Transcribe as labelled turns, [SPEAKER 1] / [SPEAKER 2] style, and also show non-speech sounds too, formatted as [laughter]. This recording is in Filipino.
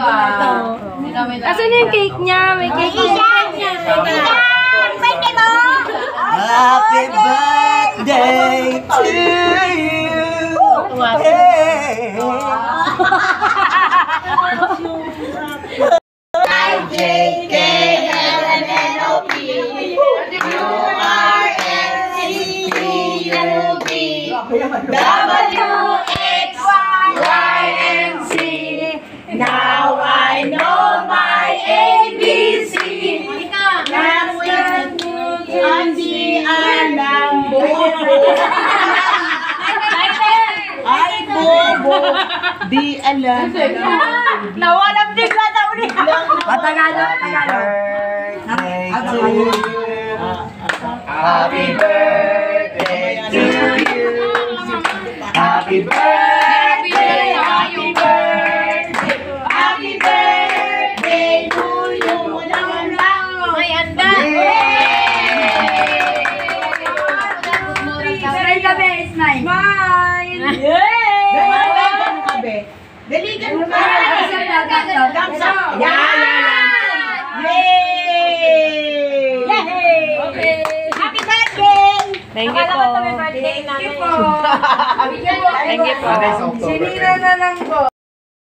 [SPEAKER 1] ah.
[SPEAKER 2] Asan yung cake niya? May cake niya.
[SPEAKER 3] Birthday mo!
[SPEAKER 4] Happy birthday to you. Hey.
[SPEAKER 3] JK, LMNOP, URNCUB, Di alam. Nawalan bigla niya.
[SPEAKER 4] Tagalog, Tagalog. to you. Happy birthday to you. Happy birthday, happy birthday,
[SPEAKER 3] Happy birthday to you. Walang lang.
[SPEAKER 2] May anda. Smile ka, be. Smile.
[SPEAKER 3] Ganun
[SPEAKER 2] Thank you po. [laughs] Thank you po. Thank you po.
[SPEAKER 1] Sinira na lang po.